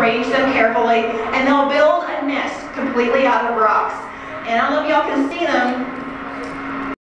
arrange them carefully, and they'll build a nest completely out of rocks. And I don't know if y'all can see them,